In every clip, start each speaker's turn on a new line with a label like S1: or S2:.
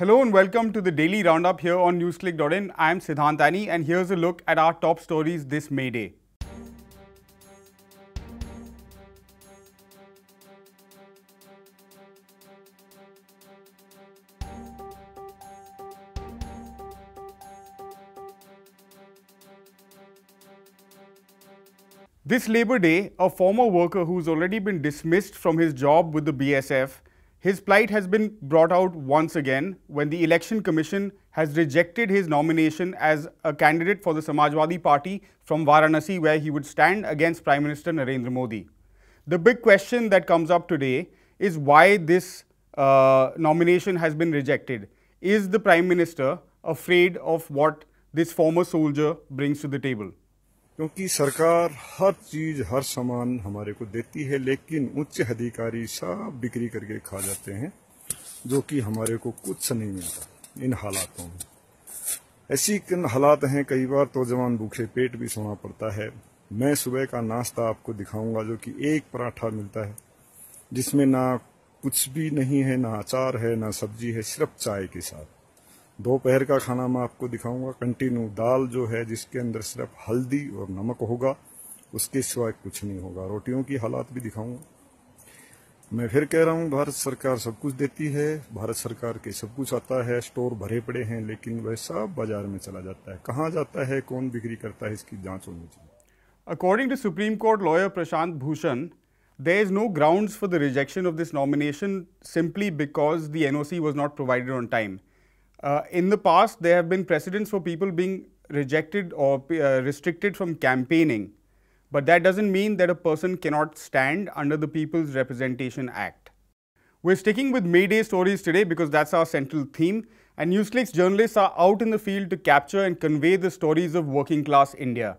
S1: Hello and welcome to the daily roundup here on newsclick.in. I am Siddhant Annie and here's a look at our top stories this May Day. This Labour Day, a former worker who's already been dismissed from his job with the BSF, his plight has been brought out once again when the Election Commission has rejected his nomination as a candidate for the Samajwadi Party from Varanasi, where he would stand against Prime Minister Narendra Modi. The big question that comes up today is why this uh, nomination has been rejected. Is the Prime Minister afraid of what this former soldier brings to the table?
S2: क्योंकि सरकार हर चीज़, हर सामान हमारे को देती है, लेकिन उच्च अधिकारी सब बिक्री करके खा जाते हैं, जो कि हमारे को कुछ नहीं मिलता इन हालातों में। ऐसी हालात हैं? कई बार तो जवान भूखे पेट भी सोना पड़ता है। मैं सुबह का नाश्ता आपको दिखाऊँगा, जो कि एक पराठा मिलता है, जिसमें ना कुछ भी नहीं है, ना अचार है, ना सब्ज़ी है, सिर्फ़ चाय के साथ। दोपहर का खाना मैं आपको दिखाऊँगा। कंटिन्यू दाल जो है जिसके अंदर सिर्फ़ हल्दी और नमक होगा उसके सिवाय कुछ नहीं होगा। रोटियों की हालात भी दिखाऊँगा। मैं फिर कह रहा हूँ भारत सरकार सब कुछ देती है। भारत सरकार के सब कुछ आता है। स्टोर भरे पड़े हैं लेकिन वह सब बाज़ार में चला जाता है। कहाँ जाता है कौन बिक्री करता है इसकी जाँच होनी चाहिए।
S1: According to Supreme Court lawyer Prashant Bhushan, there is no grounds for the rejection of this nomination simply because the NOC was not provided on time. Uh, in the past, there have been precedents for people being rejected or uh, restricted from campaigning. But that doesn't mean that a person cannot stand under the People's Representation Act. We're sticking with May Day stories today because that's our central theme. And NewsClick's journalists are out in the field to capture and convey the stories of working class India.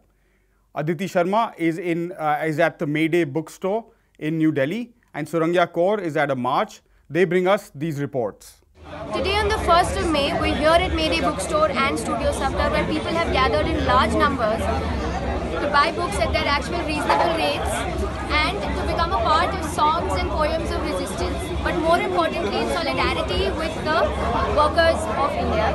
S1: Aditi Sharma is, in, uh, is at the May Day bookstore in New Delhi, and Surangya Kaur is at a march. They bring us these reports.
S3: Today on the 1st of May, we're here at Mayday Bookstore and Studio Safdar where people have gathered in large numbers to buy books at their actual reasonable rates and to become a part of songs and poems of resistance, but more importantly in solidarity with the workers of India.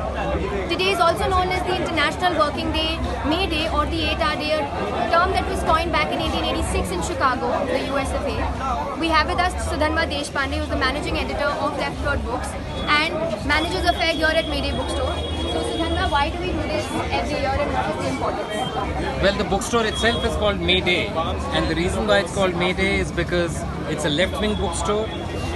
S3: Today is also known as the International Working Day, May Day or the 8-hour day, a term that was coined back in 1886 in Chicago, the USFA. We have with us Sudhanva Deshpande, who's the managing editor of Leftward Books and manages a fair here at May Day Bookstore. So why do we do this every year and what is the importance?
S4: Well, the bookstore itself is called May Day and the reason why it's called May Day is because it's a left-wing bookstore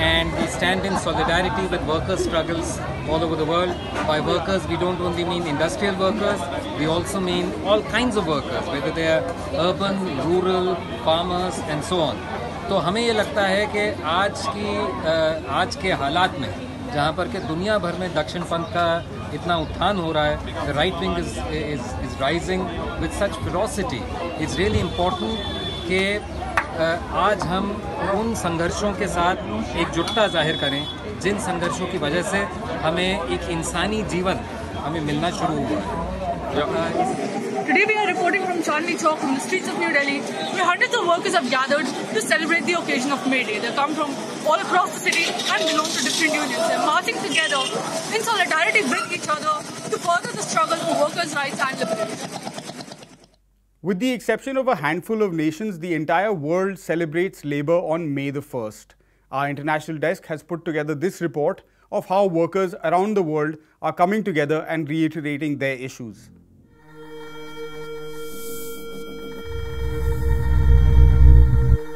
S4: and we stand in solidarity with workers' struggles all over the world. By workers, we don't only mean industrial workers, we also mean all kinds of workers, whether they are urban, rural, farmers and so on. तो हमें ये लगता है कि आज की आज के हालात में जहाँ पर कि दुनिया भर में दक्षिण पंथ का इतना उत्थान हो रहा है the right wing is is rising with such ferocity is really important कि आज हम उन संघर्षों के साथ एकजुटता ज़ाहिर करें जिन संघर्षों की वजह से हमें एक इंसानी जीवन हमें मिलना शुरू हुआ है
S5: Today we are reporting from Chandni Chowk from the streets of New Delhi where hundreds of workers have gathered to celebrate the occasion of May Day. They come from all across the city and belong to different unions. They're marching together in solidarity with each other to further the struggle for workers' rights and liberation.
S1: With the exception of a handful of nations, the entire world celebrates Labour on May the 1st. Our international desk has put together this report of how workers around the world are coming together and reiterating their issues.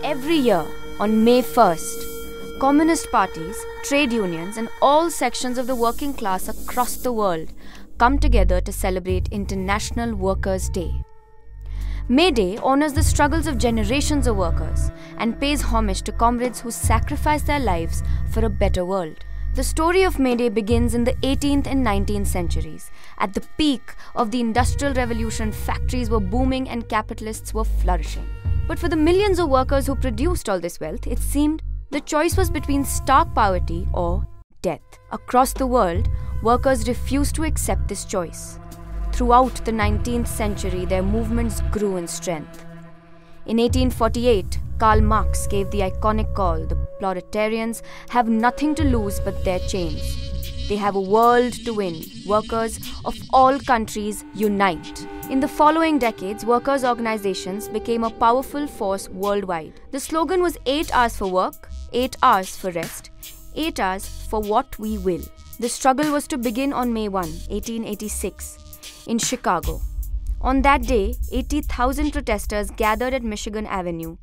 S6: Every year, on May 1st, communist parties, trade unions, and all sections of the working class across the world come together to celebrate International Workers' Day. May Day honors the struggles of generations of workers and pays homage to comrades who sacrificed their lives for a better world. The story of May Day begins in the 18th and 19th centuries. At the peak of the Industrial Revolution, factories were booming and capitalists were flourishing. But for the millions of workers who produced all this wealth, it seemed the choice was between stark poverty or death. Across the world, workers refused to accept this choice. Throughout the 19th century, their movements grew in strength. In 1848, Karl Marx gave the iconic call the proletarians have nothing to lose but their chains. They have a world to win. Workers of all countries unite. In the following decades, workers' organizations became a powerful force worldwide. The slogan was 8 hours for work, 8 hours for rest, 8 hours for what we will. The struggle was to begin on May 1, 1886, in Chicago. On that day, 80,000 protesters gathered at Michigan Avenue.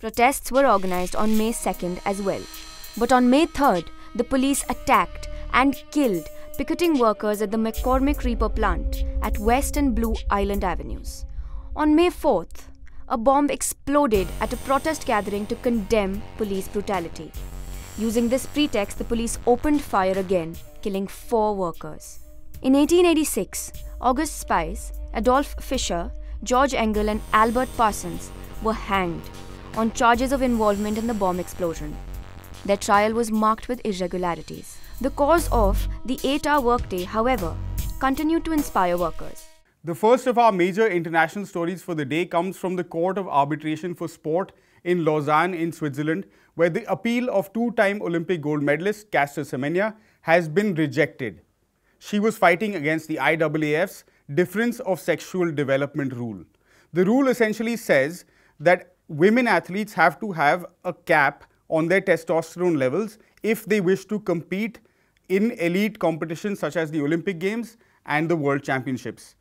S6: Protests were organized on May 2nd as well. But on May 3rd, the police attacked and killed picketing workers at the McCormick Reaper plant at West and Blue Island Avenues. On May 4th, a bomb exploded at a protest gathering to condemn police brutality. Using this pretext, the police opened fire again, killing four workers. In 1886, August Spies, Adolf Fischer, George Engel, and Albert Parsons were hanged on charges of involvement in the bomb explosion. Their trial was marked with irregularities. The cause of the 8 hour workday, however, continued to inspire workers.
S1: The first of our major international stories for the day comes from the Court of Arbitration for Sport in Lausanne in Switzerland, where the appeal of two-time Olympic gold medalist Caster Semenya has been rejected. She was fighting against the IAAF's difference of sexual development rule. The rule essentially says that women athletes have to have a cap on their testosterone levels if they wish to compete in elite competitions such as the Olympic Games and the World Championships.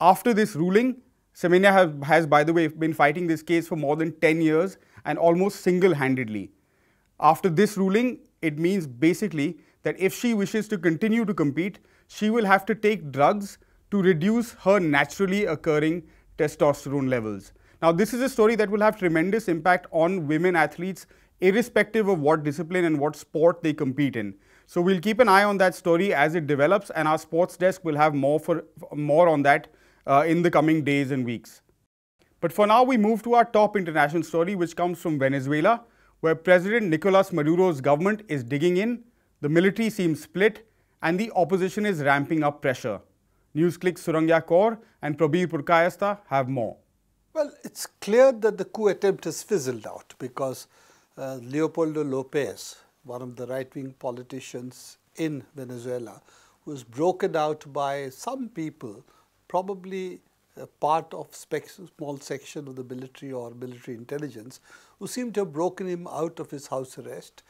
S1: After this ruling, Semenya has, has, by the way, been fighting this case for more than 10 years and almost single-handedly. After this ruling, it means basically that if she wishes to continue to compete, she will have to take drugs to reduce her naturally occurring testosterone levels. Now, this is a story that will have tremendous impact on women athletes irrespective of what discipline and what sport they compete in. So we'll keep an eye on that story as it develops and our sports desk will have more, for, more on that uh, in the coming days and weeks. But for now, we move to our top international story, which comes from Venezuela, where President Nicolas Maduro's government is digging in, the military seems split, and the opposition is ramping up pressure. Newsclick Surangya Kaur and Prabir Purkayastha have more.
S7: Well, it's clear that the coup attempt has fizzled out because uh, Leopoldo Lopez, one of the right-wing politicians in Venezuela, was broken out by some people, probably a part of small section of the military or military intelligence, who seemed to have broken him out of his house arrest,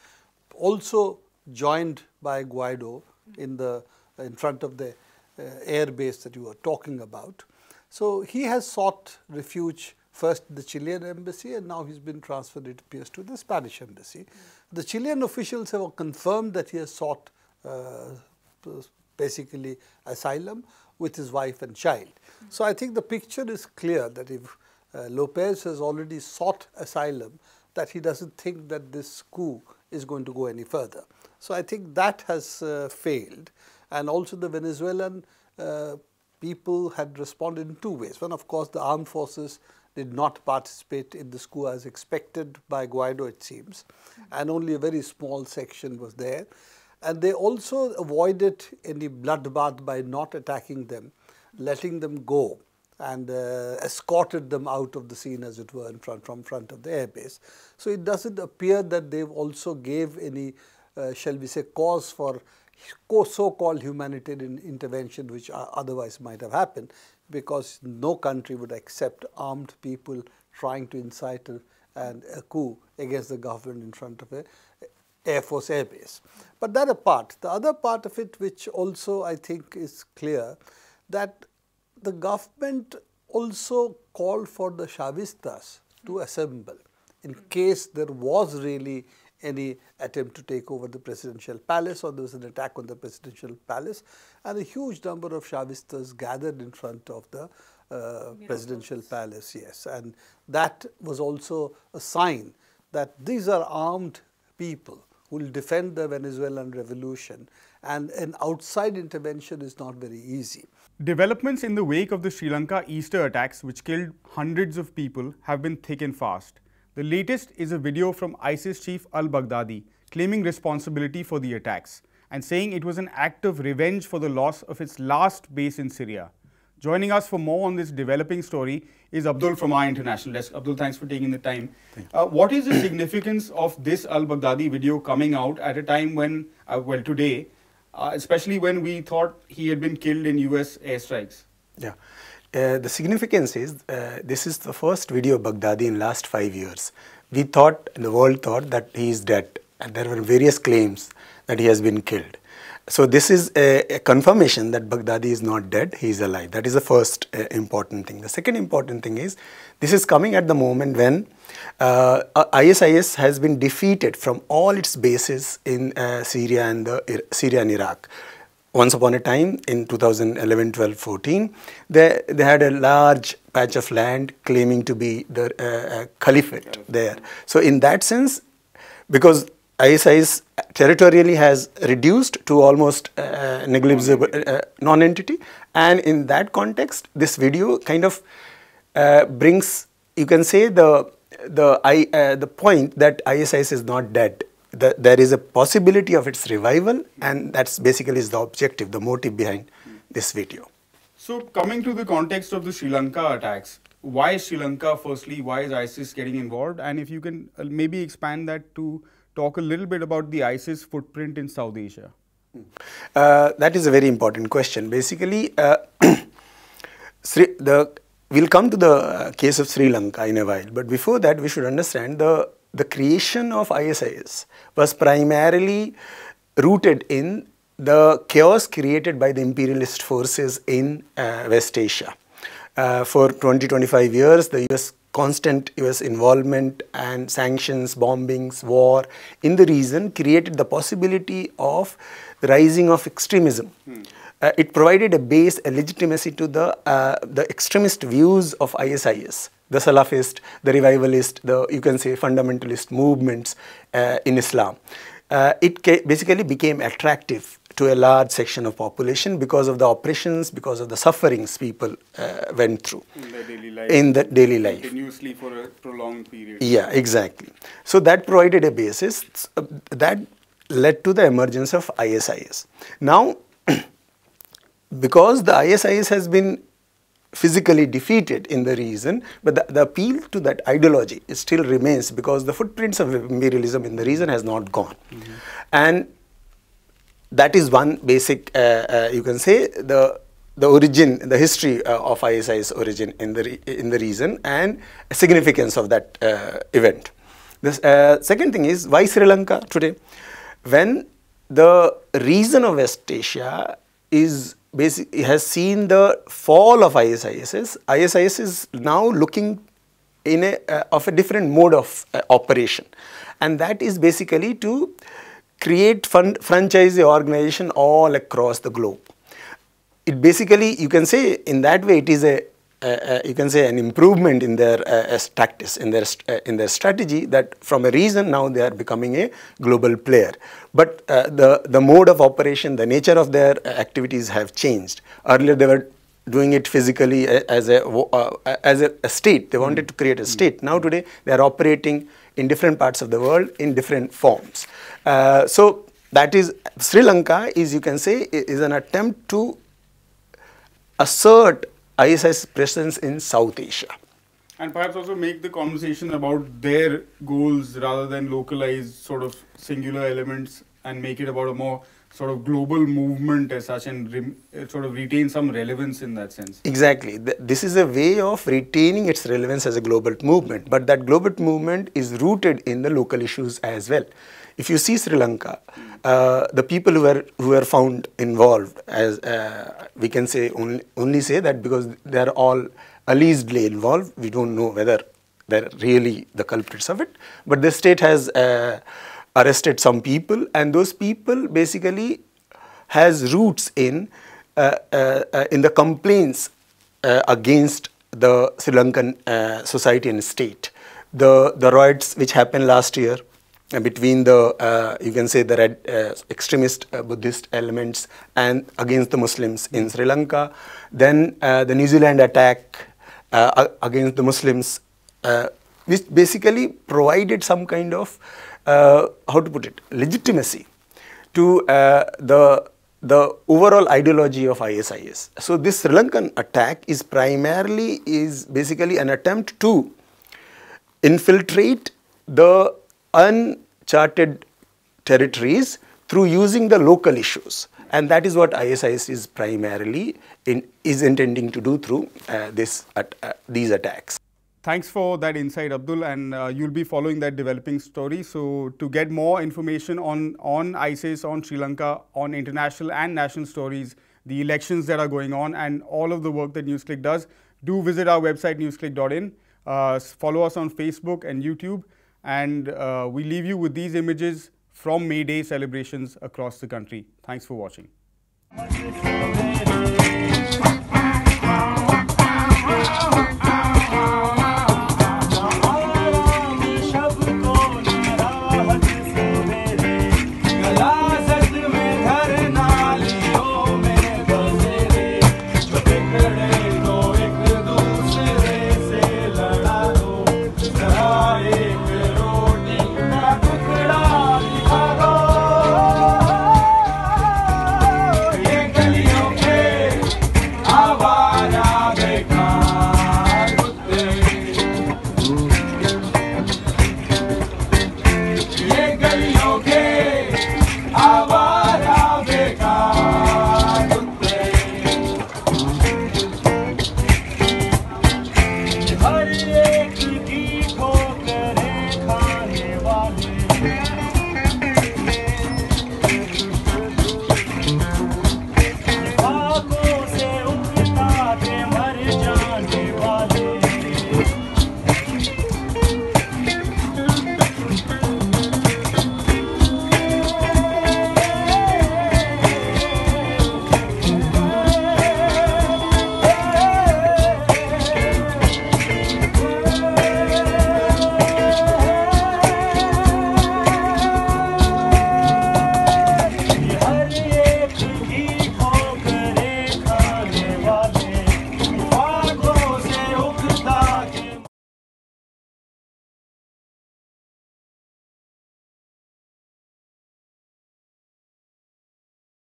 S7: also joined by Guaido in, the, in front of the uh, air base that you were talking about. So he has sought refuge first the Chilean embassy and now he's been transferred, it appears, to the Spanish embassy. The Chilean officials have confirmed that he has sought uh, basically asylum with his wife and child. Mm. So I think the picture is clear that if uh, Lopez has already sought asylum, that he doesn't think that this coup is going to go any further. So I think that has uh, failed. And also the Venezuelan uh, people had responded in two ways. One, of course, the armed forces did not participate in the coup as expected by Guaido, it seems, and only a very small section was there. And they also avoided any bloodbath by not attacking them, letting them go and uh, escorted them out of the scene, as it were, in front, from front of the airbase. So it doesn't appear that they've also gave any, Uh, shall we say, cause for so-called humanitarian intervention which otherwise might have happened because no country would accept armed people trying to incite a, and a coup against the government in front of a Air Force airbase. But that apart, the other part of it which also I think is clear that the government also called for the Chavistas to assemble in case there was really any attempt to take over the presidential palace or there was an attack on the presidential palace and a huge number of Chavistas gathered in front of the uh, presidential palace, yes. And that was also a sign that these are armed people who will defend the Venezuelan revolution and an outside intervention is not very easy.
S1: Developments in the wake of the Sri Lanka Easter attacks which killed hundreds of people have been thick and fast. The latest is a video from ISIS chief al-Baghdadi claiming responsibility for the attacks and saying it was an act of revenge for the loss of its last base in Syria. Joining us for more on this developing story is Abdul from our international desk. Abdul, thanks for taking the time. Uh, what is the significance of this al-Baghdadi video coming out at a time when, uh, well, today, uh, especially when we thought he had been killed in US airstrikes?
S8: Yeah. Uh, the significance is uh, this is the first video of Baghdadi in last five years. We thought, the world thought that he is dead and there were various claims that he has been killed. So this is a, a, confirmation that Baghdadi is not dead, he is alive. That is the first uh, important thing. The second important thing is this is coming at the moment when uh, ISIS has been defeated from all its bases in uh, Syria and the, Syria and Iraq. Once upon a time in 2011, 12, 14, they, they had a large patch of land claiming to be the uh, uh, caliphate there. So in that sense, because ISIS territorially has reduced to almost uh, negligible uh, non-entity and in that context this video kind of uh, brings you can say the the I, uh, the point that ISIS is not dead the, there is a possibility of its revival and that's basically is the objective the motive behind this video
S1: so coming to the context of the Sri Lanka attacks why Sri Lanka firstly why is ISIS getting involved and if you can uh, maybe expand that to talk a little bit about the ISIS footprint in South Asia?
S8: Uh, that is a very important question. Basically, uh, Sri, the, we'll come to the uh, case of Sri Lanka in a while, but before that we should understand the, the creation of ISIS was primarily rooted in the chaos created by the imperialist forces in uh, West Asia. Uh, for 20-25 years, the US constant US involvement and sanctions, bombings, war in the region created the possibility of rising of extremism. Hmm. Uh, it provided a base, a legitimacy to the, uh, the extremist views of ISIS, the Salafist, the revivalist, the, you can say, fundamentalist movements uh, in Islam. Uh, it basically became attractive to a large section of population because of the oppressions, because of the sufferings people uh, went through
S1: in the daily life.
S8: In the daily life.
S1: Continuously for a prolonged period.
S8: Yeah, exactly. So that provided a basis uh, that led to the emergence of ISIS. Now, because the ISIS has been physically defeated in the region, but the, the, appeal to that ideology still remains because the footprints of imperialism in the region has not gone. Mm -hmm. And that is one basic, uh, uh, you can say, the the origin, the history uh, of ISIS's origin in the in the region and significance of that event. The second thing is why Sri Lanka today? When the region of West Asia is has seen the fall of ISIS, ISIS is now looking in a uh, of a different mode of uh, operation, and that is basically to create fund, franchise organization all across the globe. It basically, you can say in that way, it is a, you can say an improvement in their uh, tactics, in their, uh, in their strategy that from a reason now they are becoming a global player. But uh, the, the mode of operation, the nature of their activities have changed. Earlier they were doing it physically as a, uh, as a, a, state. They wanted to create a state. Now today they are operating in different parts of the world in different forms. Uh, so that is Sri Lanka is you can say is an attempt to assert ISIS presence in South Asia.
S1: And perhaps also make the conversation about their goals rather than localized sort of singular elements and make it about a more sort of global movement as such and uh, sort of retain some relevance in that sense.
S8: Exactly. This is a way of retaining its relevance as a global movement, but that global movement is rooted in the local issues as well. If you see Sri Lanka, uh, the people who were who were found involved, as uh, we can say only only say that because they are all allegedly involved, we don't know whether they're really the culprits of it. But the state has uh, arrested some people, and those people basically has roots in uh, uh, uh, in the complaints against the Sri Lankan society and state. The the riots which happened last year between the, uh, you can say the red, uh, extremist uh, Buddhist elements and against the Muslims in Sri Lanka. Then the New Zealand attack against the Muslims, which basically provided some kind of, how to put it, legitimacy to the the overall ideology of ISIS. So this Sri Lankan attack is primarily is basically an attempt to infiltrate the uncharted territories through using the local issues And that is what ISIS is primarily in, is intending to do through uh, this, uh, these attacks.
S1: Thanks for that insight, Abdul, and uh, you'll be following that developing story. So, to get more information on, on ISIS, on Sri Lanka, on international and national stories, the elections that are going on, and all of the work that NewsClick does, do visit our website, newsclick.in. Uh, follow us on Facebook and YouTube, and uh, we leave you with these images from May Day celebrations across the country. Thanks for watching.